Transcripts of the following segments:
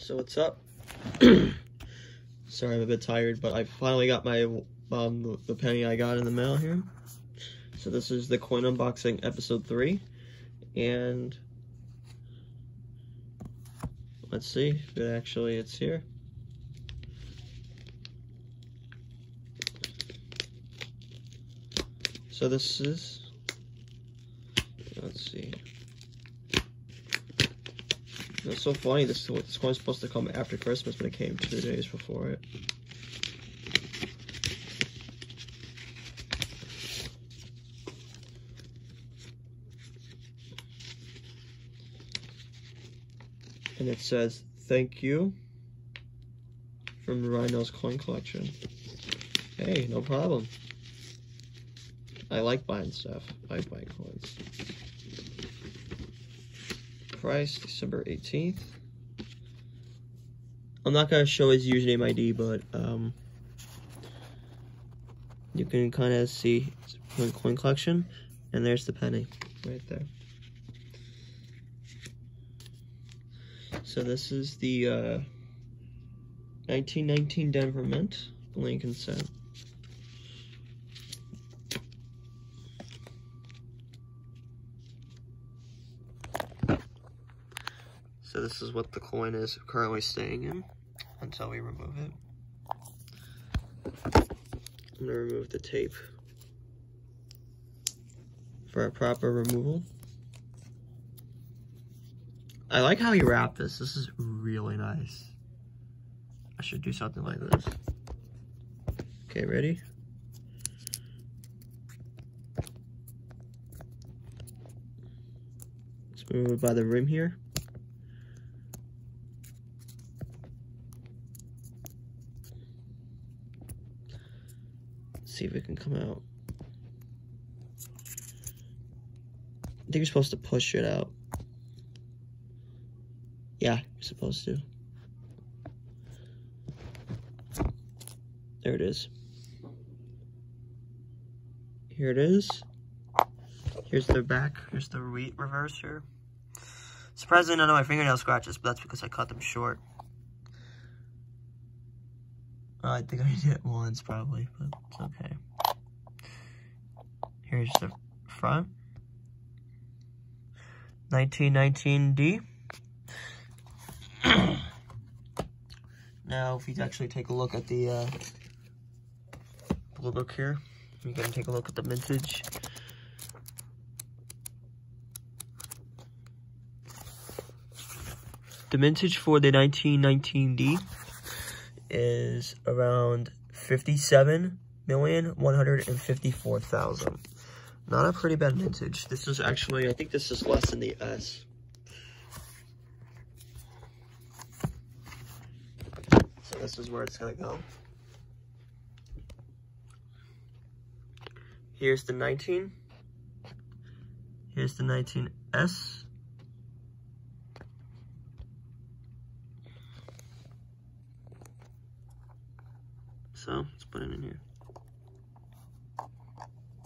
So what's up? Sorry, I'm a bit tired, but I finally got my um the, penny I got in the mail here. So this is the coin unboxing episode three, and let's see if it actually it's here. So this is let's see. It's so funny. This this coin's supposed to come after Christmas, but it came two days before it. And it says, thank you from Rhino's coin collection. Hey, no problem. I like buying stuff. I buying coins price, December 18th. I'm not going to show his username ID, but um, you can kind of see coin, coin collection, and there's the penny right there. So this is the uh, 1919 Denver Mint, Lincoln cent. So this is what the coin is currently staying in until we remove it. I'm gonna remove the tape for a proper removal. I like how you wrap this. This is really nice. I should do something like this. Okay, ready? Let's move it by the rim here. See if it can come out. I think you're supposed to push it out. Yeah, you're supposed to. There it is. Here it is. Here's the back. Here's the reverse here. Surprisingly, none of my fingernail scratches, but that's because I cut them short. I think I did it once probably, but it's okay. Here's the front. 1919D. now, if you actually take a look at the uh, blue book here, you can take a look at the mintage. The mintage for the 1919D is around 57 million 154,000. Not a pretty bad vintage. This is actually, I think this is less than the S. So this is where it's gonna go. Here's the 19. Here's the 19S. So let's put it in here.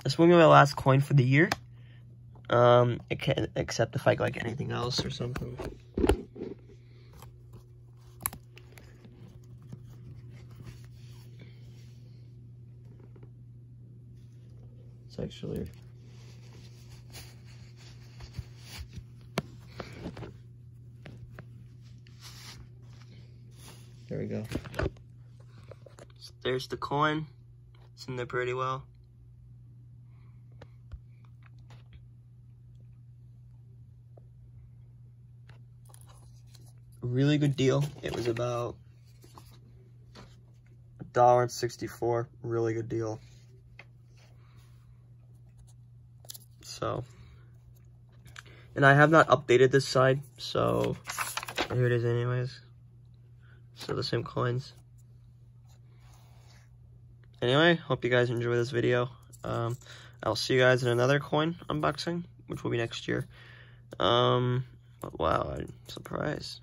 This will be my last coin for the year. Um, can, except if I like anything else or something. It's actually There we go. There's the coin. It's in there pretty well. Really good deal. It was about a dollar and sixty-four. Really good deal. So, and I have not updated this side, so here it is anyways. So the same coins. Anyway, hope you guys enjoy this video. Um, I'll see you guys in another coin unboxing, which will be next year. Um, but wow, I'm surprised.